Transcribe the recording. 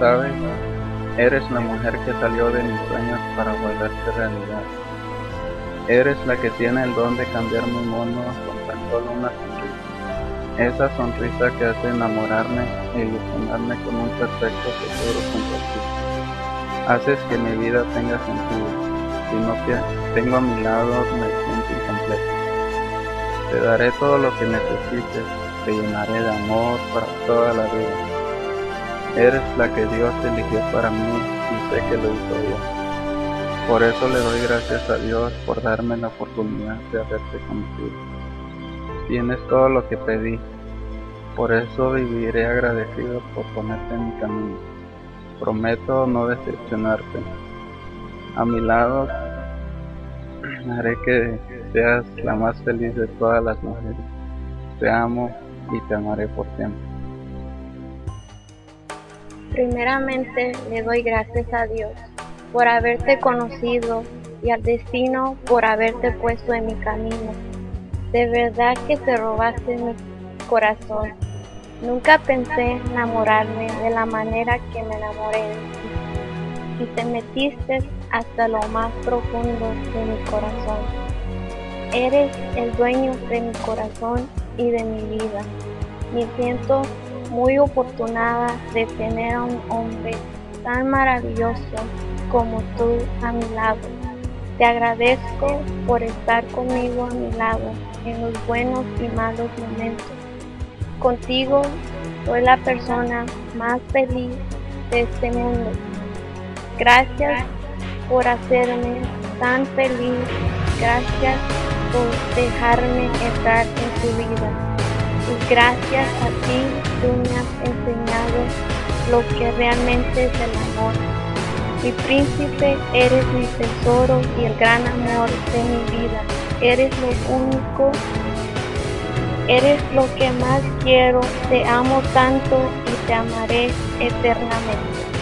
¿sabes? Eres la mujer que salió de mis sueños para volverse realidad. Eres la que tiene el don de cambiar mi mundo con tan solo una sonrisa. Esa sonrisa que hace enamorarme e ilusionarme con un perfecto futuro junto. Haces que mi vida tenga sentido, sino que tengo a mi lado me siento incompleto. Te daré todo lo que necesites, te llenaré de amor para toda la vida. Eres la que Dios eligió para mí y sé que lo hizo bien. Por eso le doy gracias a Dios por darme la oportunidad de haberte conocido. Tienes todo lo que pedí, por eso viviré agradecido por ponerte en mi camino. Prometo no decepcionarte. A mi lado haré que seas la más feliz de todas las mujeres. Te amo y te amaré por siempre. Primeramente le doy gracias a Dios por haberte conocido y al destino por haberte puesto en mi camino. De verdad que te robaste mi corazón. Nunca pensé enamorarme de la manera que me enamoré de ti. Y te metiste hasta lo más profundo de mi corazón. Eres el dueño de mi corazón y de mi vida. Me siento muy afortunada de tener a un hombre tan maravilloso como tú a mi lado. Te agradezco por estar conmigo a mi lado en los buenos y malos momentos. Contigo soy la persona más feliz de este mundo. Gracias por hacerme tan feliz. Gracias por dejarme entrar en tu vida. Y gracias a ti tú me has enseñado lo que realmente es el amor. Mi príncipe, eres mi tesoro y el gran amor de mi vida. Eres lo único, eres lo que más quiero. Te amo tanto y te amaré eternamente.